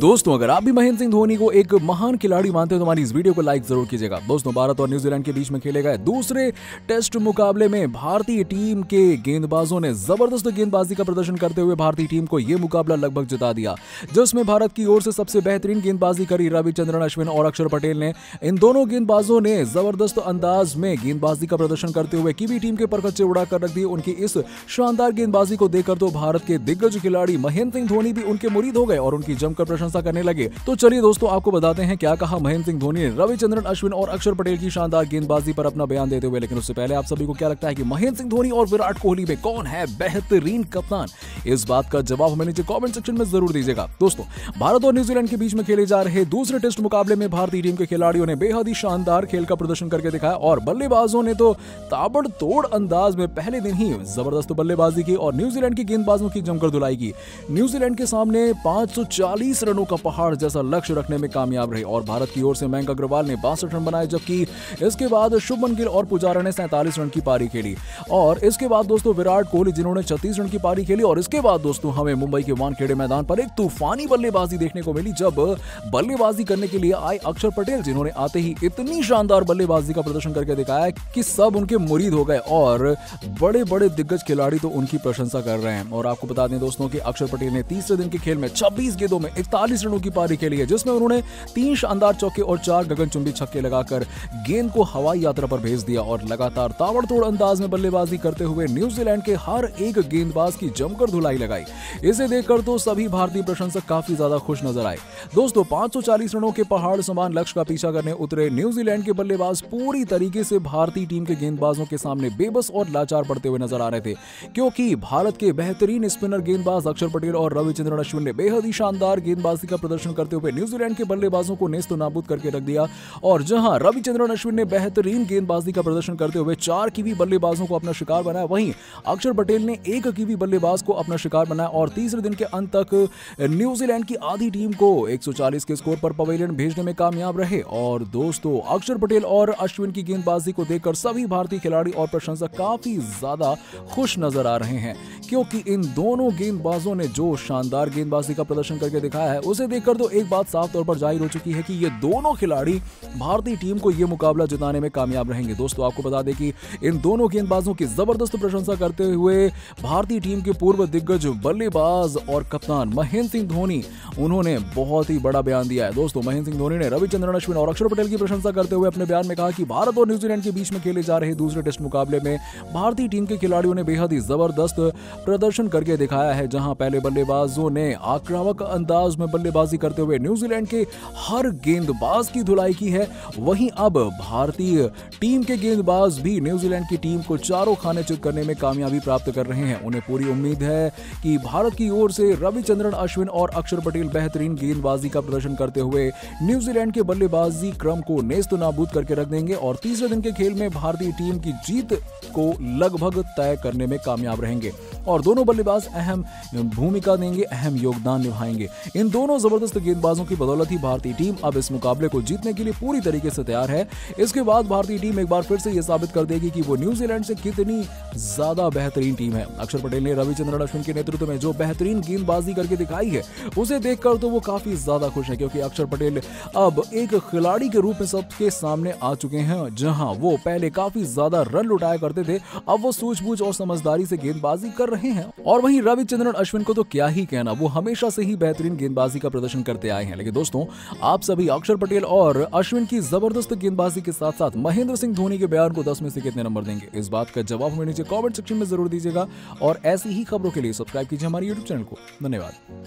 दोस्तों, अगर आप भी महेंद्र सिंह धोनी को एक महान खिलाड़ी मानते हो तो हमारी इस वीडियो को लाइक ज़रूर कीजिएगा। दोस्तों, भारत और न्यूजीलैंड के बीच में खेले गए दूसरे टेस्ट मुकाबले में भारतीय टीम के गेंदबाजों ने ज़बरदस्त गेंदबाजी का प्रदर्शन करते हुए भारतीय टीम को यह मुकाबला लगभग जिता दिया। जिसमें भारत की ओर से सबसे बेहतरीन गेंदबाजी करी रविचंद्रन, अश्विन और अक्षर पटेल ने। इन दोनों गेंदबाजों ने ज़बरदस्त अंदाज में गेंदबाजी का प्रदर्शन करते हुए कीवी टीम के परखच्चे उड़ाकर रख दिए उनकी इस शानदार गेंदबाजी को देखकर तो भारत के दिग्गज खिलाड़ी महेंद्र सिंह धोनी भी उनके मुरीद हो गए और उनकी जमकर प्रशंसा करने लगे। तो चलिए दोस्तों, आपको बताते हैं क्या कहा महेंद्र सिंह धोनी ने। रविचंद्रन, अश्विन और अक्षर पटेल की शानदार गेंदबाजी पर अपना बयान देते हुए। लेकिन उससे पहले आप सभी को क्या लगता है कि महेंद्र सिंह धोनी और विराट कोहली में कौन है बेहतरीन कप्तान? इस बात का जवाब हमें नीचे कॉमेंट सेक्शन में ज़रूर दीजिएगा। दोस्तों, भारत और न्यूजीलैंड के बीच में खेले जा रहे दूसरे टेस्ट मुकाबले में भारतीय टीम के खिलाड़ियों ने बेहद ही शानदार खेल का प्रदर्शन करके दिखाया। और बल्लेबाजों ने तो ताबड़तोड़ अंदाज में पहले दिन ही ज़बरदस्त बल्लेबाजी की और न्यूजीलैंड की गेंदबाजों की जमकर धुलाई की। न्यूजीलैंड के सामने 540 रनों का पहाड़ जैसा लक्ष्य रखने में कामयाब रहे और भारत की ओर से मयंक अग्रवाल ने बासठ रन बनाए, जबकि इसके बाद शुभमन गिल और पुजारा ने सैंतालीस रन की पारी खेली। और इसके बाद दोस्तों विराट कोहली, जिन्होंने छत्तीस रन की पारी खेली, और इसके बाद दोस्तों हमें मुंबई के वानखेड़े मैदान पर एक तूफानी बल्लेबाजी देखने को मिली, जब बल्लेबाजी करने के लिए आए अक्षर पटेल, जिन्होंने आते ही इतनी शानदार बल्लेबाजी का प्रदर्शन करके दिखाया कि सब उनके मुरीद हो गए और बड़े बड़े दिग्गज खिलाड़ी तो उनकी प्रशंसा कर रहे हैं। और आपको बता दें दोस्तों कि अक्षर पटेल ने तीसरे दिन के खेल में 26 गेंदों में इकतालीस रनों की पारी खेली है, जिसमें उन्होंने तीन शानदार चौके और चार गगनचुंबी छक्के लगाकर गेंद को हवाई यात्रा पर भेज दिया और लगातार ताबड़तोड़ अंदाज में बल्लेबाजी करते हुए न्यूजीलैंड के हर एक गेंदबाज की जमकर धुलाई लगाई। इसे देखकर तो सभी भारतीय प्रशंसक काफ़ी ज़्यादा खुश नज़र आए। दोस्तों 540 रनों के पहाड़ समान लक्ष्य का पीछा करने उतरे न्यूजीलैंड के बल्लेबाज पूरी तरीके से भारतीय टीम के गेंदबाजों के सामने बेबस और लाचार पड़ते हुए नज़र आ रहे थे, क्योंकि भारत के बेहतरीन स्पिनर गेंदबाज अक्षर पटेल और रविचंद्रन अश्विन ने बेहद ही शानदार गेंदबाजी का प्रदर्शन करते हुए न्यूजीलैंड के बल्लेबाजों को नेस्त नाबूद करके रख दिया और जहाँ रविचंद्रन अश्विन ने बेहतरीन गेंदबाजी का प्रदर्शन करते हुए चार कीवी बल्लेबाजों को अपना शिकार बनाया। वहीं अक्षर पटेल ने एक कीवी बल्लेबाज को अपना शिकार बनाया और तीसरे दिन के अंत तक न्यूजीलैंड की आधी टीम को 140 के स्कोर पर पवेलियन भेजने में कामयाब रहे। और दोस्तों, अक्षर पटेल और अश्विन की गेंदबाजी को देखकर सभी भारतीय खिलाड़ी और प्रशंसक काफ़ी ज़्यादा खुश नज़र आ रहे हैं, क्योंकि इन दोनों गेंदबाजों ने जो शानदार गेंदबाजी का प्रदर्शन करके दिखाया है उसे देखकर तो एक बात साफ़ तौर पर ज़ाहिर हो चुकी है कि ये दोनों खिलाड़ी भारतीय टीम को यह मुकाबला जिताने में कामयाब रहेंगे। दोस्तों, आपको बता दें कि इन दोनों गेंदबाजों की ज़बरदस्त प्रशंसा करते हुए भारतीय टीम के पूर्व दिग्गज बल्लेबाज और कप्तान महेंद्र सिंह धोनी, उन्होंने बहुत ही बड़ा बयान दिया है। दोस्तों, महेंद्र सिंह धोनी ने रविचंद्रन, अश्विन और अक्षर पटेल की प्रशंसा करते हुए अपने बयान में कहा कि भारत और न्यूजीलैंड के बीच में खेले जा रहे दूसरे टेस्ट मुकाबले में भारतीय टीम के खिलाड़ियों ने बेहद ही ज़बरदस्त प्रदर्शन करके दिखाया है, जहाँ पहले बल्लेबाजों ने आक्रामक अंदाज में बल्लेबाजी करते हुए न्यूजीलैंड के हर गेंदबाज की धुलाई की है। वहीं अब भारतीय टीम के गेंदबाज भी न्यूजीलैंड की टीम को चारों खाने चित करने में कामयाबी प्राप्त कर रहे हैं। उन्हें पूरी उम्मीद है कि भारत की ओर से रविचंद्रन, अश्विन और अक्षर पटेल बेहतरीन गेंदबाजी का प्रदर्शन करते हुए न्यूजीलैंड के बल्लेबाजी क्रम को नेस्त नाबूद करके रख देंगे और तीसरे दिन के खेल में भारतीय टीम की जीत को लगभग तय करने में कामयाब रहेंगे। और दोनों बल्लेबाज अहम भूमिका देंगे, अहम योगदान निभाएँगे। इन दोनों ज़बरदस्त गेंदबाजों की बदौलत ही भारतीय टीम अब इस मुकाबले को जीतने के लिए पूरी तरीके से तैयार है। इसके बाद भारतीय टीम एक बार फिर से यह साबित कर देगी कि वो न्यूजीलैंड से कितनी ज़्यादा बेहतरीन टीम है। अक्षर पटेल ने रविचंद्रन अश्विन के नेतृत्व में जो बेहतरीन गेंदबाजी करके दिखाई है, उसे देखकर तो वो काफ़ी ज़्यादा खुश है, क्योंकि अक्षर पटेल अब एक खिलाड़ी के रूप में सबके सामने आ चुके हैं, जहाँ वो पहले काफ़ी ज़्यादा रन लुटाया करते थे। अब वो सूझबूझ और समझदारी से गेंदबाजी कर रहे हैं। और वहीं रविचंद्रन अश्विन को तो क्या ही कहना, वो हमेशा से ही बेहतरीन गेंदबाजी का प्रदर्शन करते आए हैं। लेकिन दोस्तों, आप सभी अक्षर पटेल और अश्विन की ज़बरदस्त गेंदबाजी के साथ साथ महेंद्र सिंह धोनी के बयान को दस में से कितने नंबर देंगे? इस बात का जवाब हमें नीचे कॉमेंट सेक्शन में ज़रूर दीजिएगा और ऐसी ही खबरों के लिए सब्सक्राइब कीजिए हमारे यूट्यूब चैनल को। धन्यवाद।